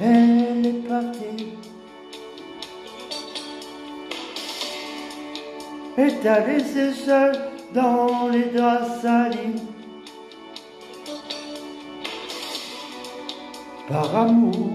elle est partie. Et t'as laissé seul dans les draps salis. Par amour.